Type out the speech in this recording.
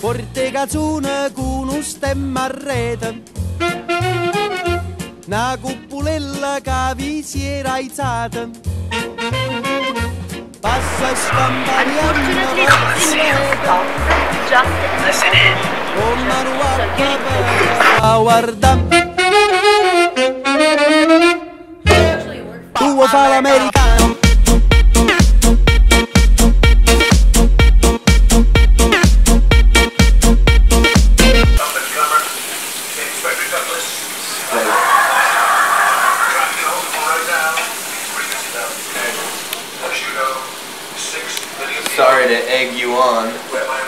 Porte cazzone con un stemma a rete. Una cupulella che vi si era alzata. Passa scampagnando Listen in. con mano a guardare. Tu vuoi fare l'americano? Sorry to egg you on.